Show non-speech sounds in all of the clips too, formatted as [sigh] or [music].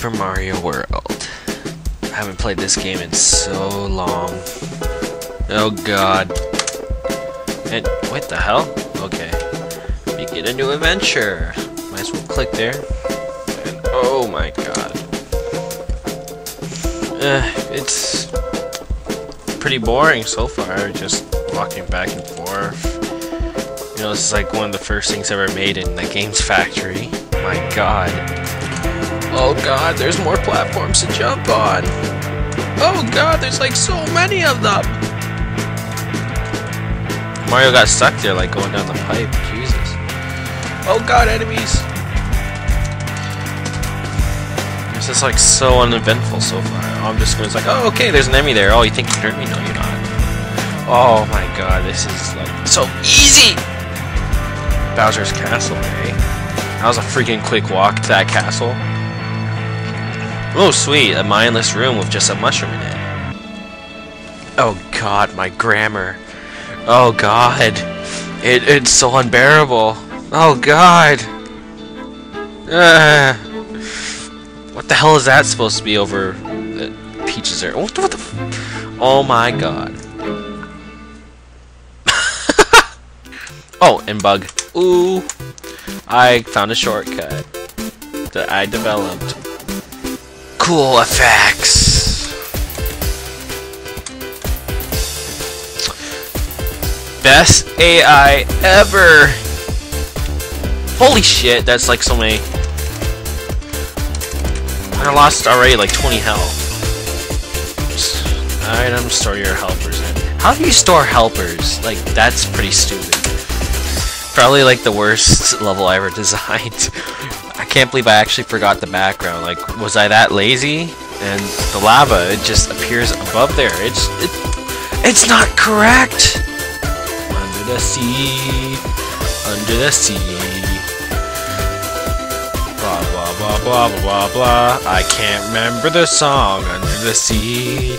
Super Mario World. I haven't played this game in so long. Oh god. And what the hell? Okay. Begin a new adventure. Might as well click there. And oh my god. Uh, it's pretty boring so far, just walking back and forth. You know, this is like one of the first things ever made in the Games Factory. My god. Oh god, there's more platforms to jump on. Oh god, there's like so many of them. Mario got stuck there, like going down the pipe. Jesus. Oh god, enemies. This is like so uneventful so far. I'm just gonna like, oh okay, there's an enemy there. Oh, you think you hurt me? No, you're not. Oh my god, this is like so easy. Bowser's Castle, eh? That was a freaking quick walk to that castle. Oh, sweet, a mindless room with just a mushroom in it. Oh god, my grammar. Oh god. It, it's so unbearable. Oh god. Uh, what the hell is that supposed to be over the Peaches there? What what the Oh my god. [laughs] oh, and bug. Ooh. I found a shortcut that I developed. Cool effects. Best AI ever. Holy shit, that's like so many. I lost already like 20 health. Item, store your helpers in. How do you store helpers? Like, that's pretty stupid. Probably like the worst [laughs] level I ever designed. Can't believe I actually forgot the background. Like, was I that lazy? And the lava, it just appears above there. It's it, it's not correct. Under the sea, under the sea. Blah blah blah blah blah blah blah. I can't remember the song under the sea.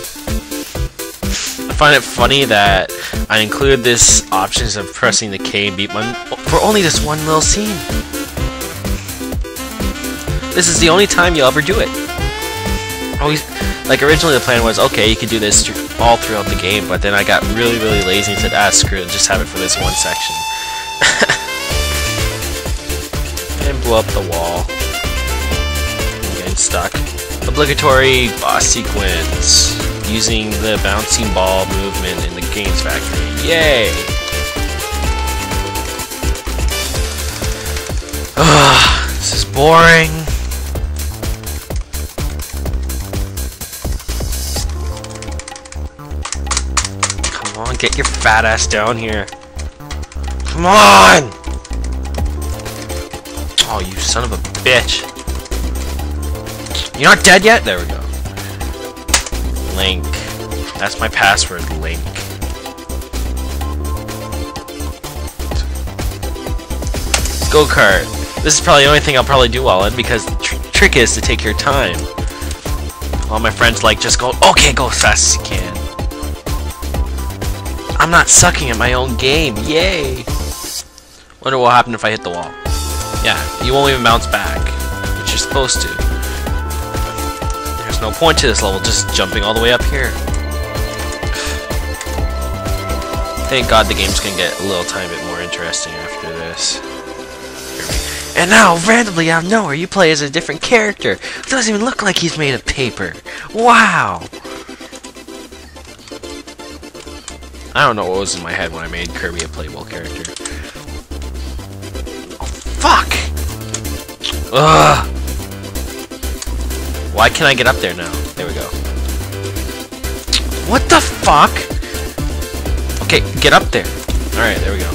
I find it funny that I included this options of pressing the K and beat button for only this one little scene. This is the only time you'll ever do it. Always, like originally the plan was, okay, you could do this all throughout the game, but then I got really, really lazy and said, ah, screw it, just have it for this one section. [laughs] and blow up the wall. I'm getting stuck. Obligatory boss sequence using the bouncing ball movement in the Games Factory. Yay! Ugh, [sighs] this is boring. On, get your fat ass down here. Come on! Oh, you son of a bitch. You're not dead yet? There we go. Link. That's my password, Link. Go-kart. This is probably the only thing I'll probably do well in because the tr trick is to take your time. All my friends like just go, okay, go as fast as you can. I'm not sucking at my own game. Yay! Wonder what will happen if I hit the wall. Yeah, you won't even bounce back, which you're supposed to. There's no point to this level, just jumping all the way up here. Thank God the game's gonna get a little tiny bit more interesting after this. And now, randomly out of nowhere, you play as a different character. It doesn't even look like he's made of paper. Wow! I don't know what was in my head when I made Kirby a playable character. Oh, fuck! Ugh! Why can't I get up there now? There we go. What the fuck? Okay, get up there. Alright, there we go.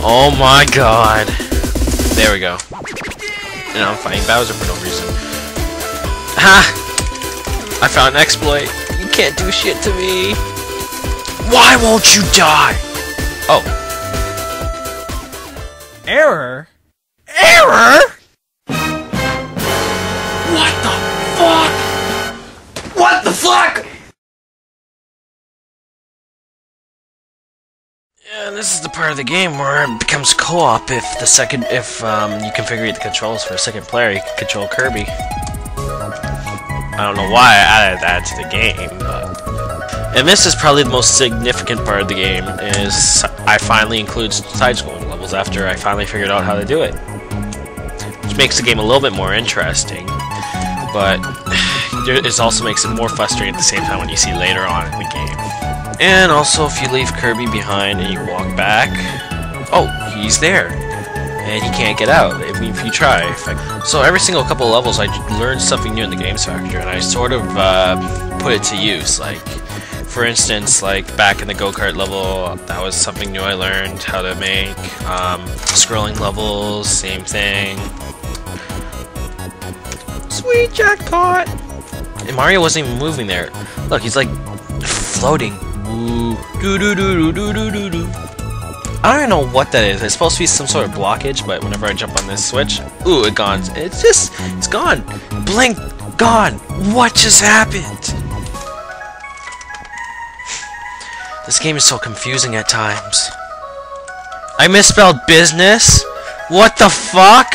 Oh my god. There we go. And I'm fighting Bowser for no reason. Ha! I found an exploit. You can't do shit to me. Why won't you die? Oh. Error? Error? What the fuck? What the fuck? Yeah, this is the part of the game where it becomes co-op if the second if um, you configure the controls for a second player, you can control Kirby. I don't know why I added that to the game, but... And this is probably the most significant part of the game, is I finally include side-scrolling levels after I finally figured out how to do it. Which makes the game a little bit more interesting, but [sighs] it also makes it more frustrating at the same time when you see later on in the game. And also, if you leave Kirby behind and you walk back, oh, he's there. And he can't get out, if you try. So every single couple levels, I learned something new in the Games Factory, and I sort of uh, put it to use. Like, for instance, like back in the go-kart level, that was something new I learned how to make. Um, scrolling levels, same thing. Sweet jackpot! And Mario wasn't even moving there. Look, he's like floating. Ooh, doo doo doo doo doo doo doo. I don't know what that is. It's supposed to be some sort of blockage, but whenever I jump on this switch, ooh, it gone. It's just, it's gone. Blink, gone. What just happened? This game is so confusing at times. I misspelled business? What the fuck?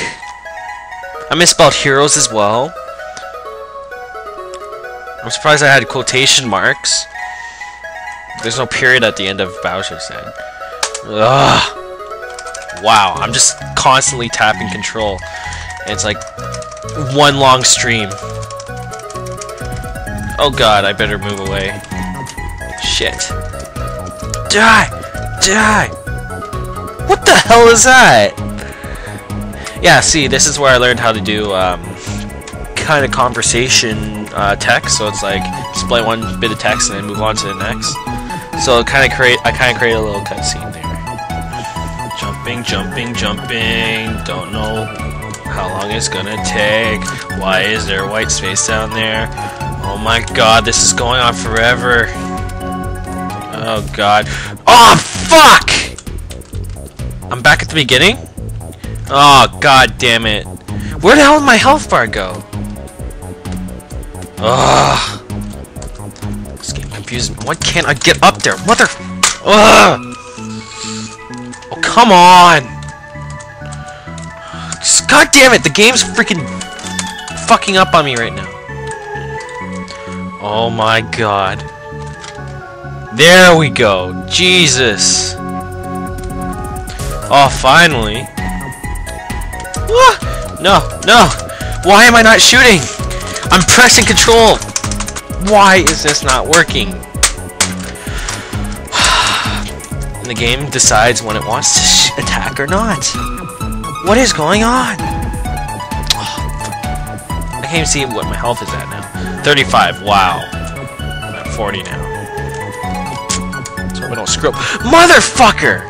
I misspelled heroes as well. I'm surprised I had quotation marks. There's no period at the end of Bowser's Head. Ugh. Wow, I'm just constantly tapping control. And it's like one long stream. Oh god, I better move away. Shit. Die! Die! What the hell is that? Yeah, see, this is where I learned how to do, um, kind of conversation uh, text. So it's like display one bit of text and then move on to the next. So kind of create, I kind of create a little cutscene there. Jumping, jumping, jumping. Don't know how long it's gonna take. Why is there white space down there? Oh my god, this is going on forever. Oh god. Oh fuck! I'm back at the beginning? Oh god damn it. Where the hell did my health bar go? Ugh. This game confuses me. Why can't I get up there? Mother... Ugh. Oh, come on! God damn it! The game's freaking fucking up on me right now. Oh my god. There we go. Jesus. Oh, finally. No, no. Why am I not shooting? I'm pressing control! Why is this not working? [sighs] and the game decides when it wants to attack or not. What is going on? [sighs] I can't even see what my health is at now. 35, wow. I'm at 40 now. So we don't screw up. Motherfucker!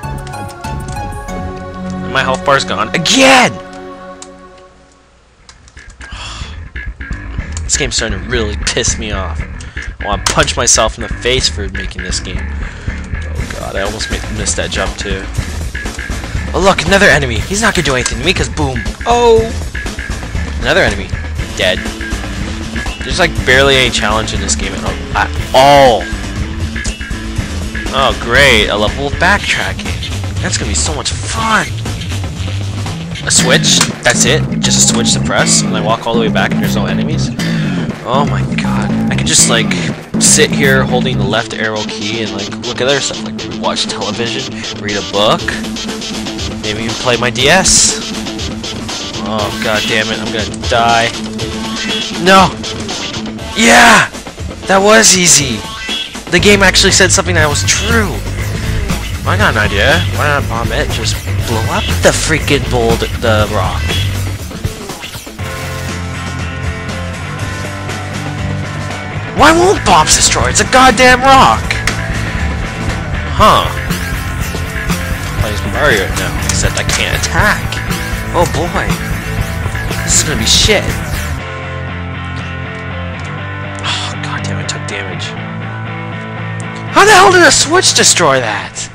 My health bar's gone. Again! This game's starting to really piss me off. I want to punch myself in the face for making this game. Oh god, I almost missed that jump too. Oh look, another enemy. He's not gonna do anything to me because boom. Oh! Another enemy. Dead. There's like barely any challenge in this game at all. Oh great, a level of backtracking. That's gonna be so much fun. A switch, that's it. Just a switch to press, and I walk all the way back and there's no enemies. Oh my god. I could just like sit here holding the left arrow key and like look at other stuff like watch television, read a book, maybe even play my DS. Oh god damn it, I'm gonna die. No! Yeah! That was easy! The game actually said something that was true! I got an idea. Why not bomb it? Just blow up the freaking bold the rock. Why won't bombs destroy? It's a goddamn rock! Huh. Plays Mario now, except I can't attack. Oh boy. This is gonna be shit. Oh, god damn, I took damage. How the hell did a switch destroy that?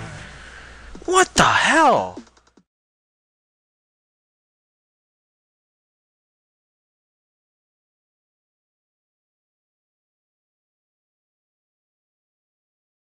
What the hell?